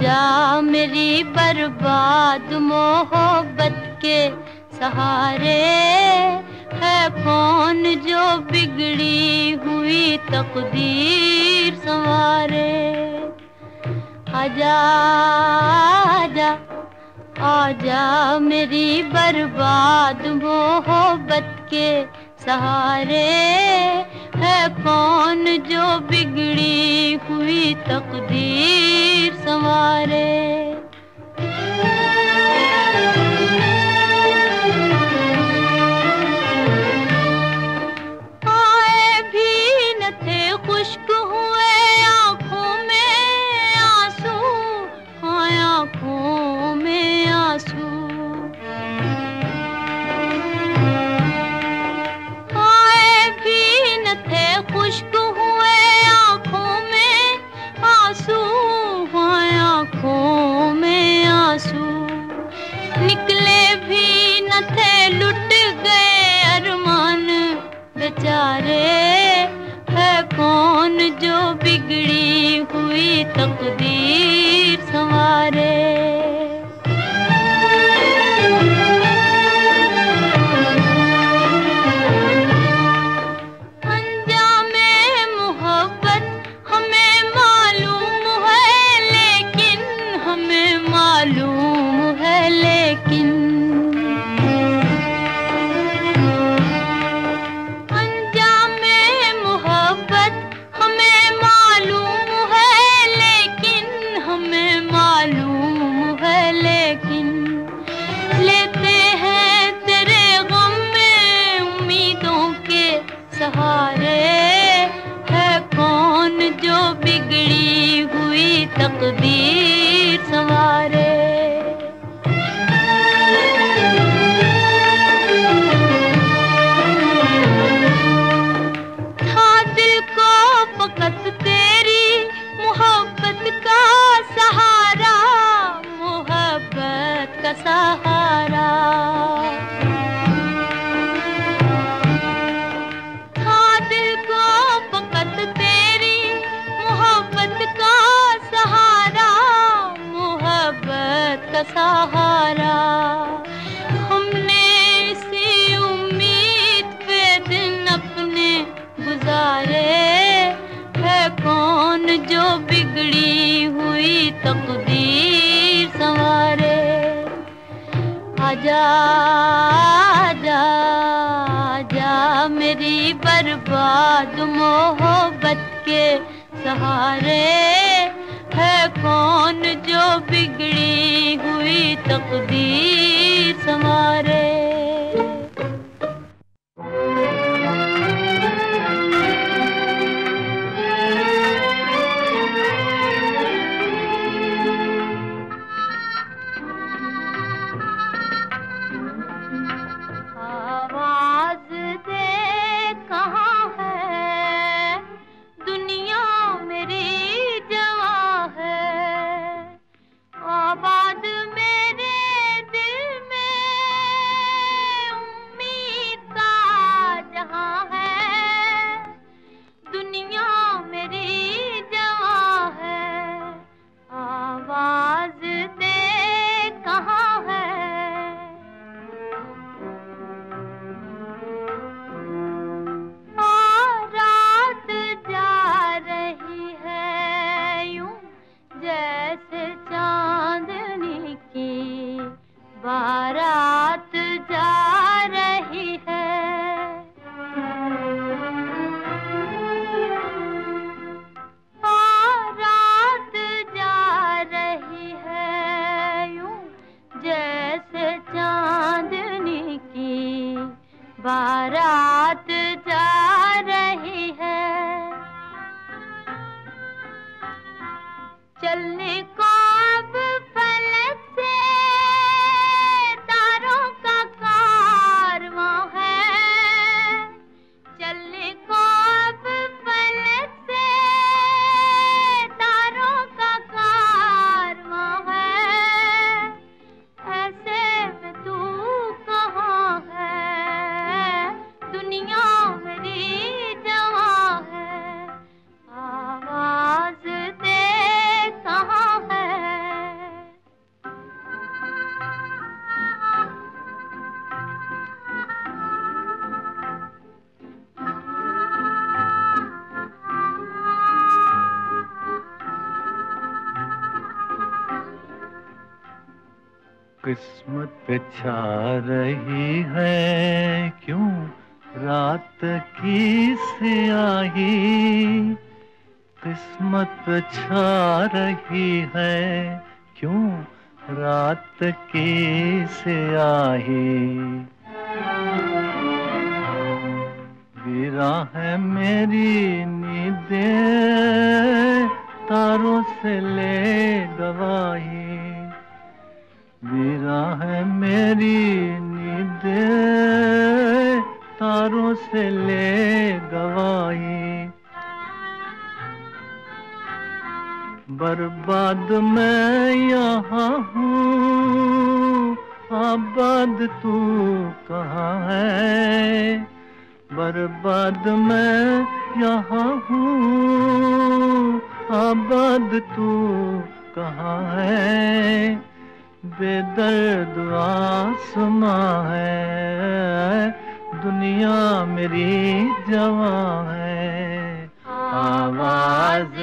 जा मेरी बर्बाद मोहब्बत के सहारे। है कौन जो बिगड़ी हुई तकदीर संवारे? आजा आजा आजा मेरी बर्बाद मोहब्बत के सहारे। है कौन जो बिगड़ी हुई तक तकदीर कबीर संवारे था दिल को फकत तेरी मोहब्बत का सहारा मोहब्बत का सहारा। सारे है कौन जो बिगड़ी हुई तकदीर संवारे। आजा जा आजा मेरी बर्बाद मोहब्बत के सहारे है कौन जो बिगड़ी हुई तकदीर संवारे। बात किस्मत पे छा रही है, क्यों रात की सियाही? किस्मत पे छा रही है, क्यों रात की सियाही? गिरा है मेरी नींदे, तारों से ले गवाही। वीरा है मेरी नींद, तारों से ले गवाही। बर्बाद मैं यहाँ हूँ, आबाद तू कहाँ है? बर्बाद मैं यहाँ हूँ, आबाद तू कहाँ है? बेदर्द आसमां है दुनिया मेरी जवां है। आवाज़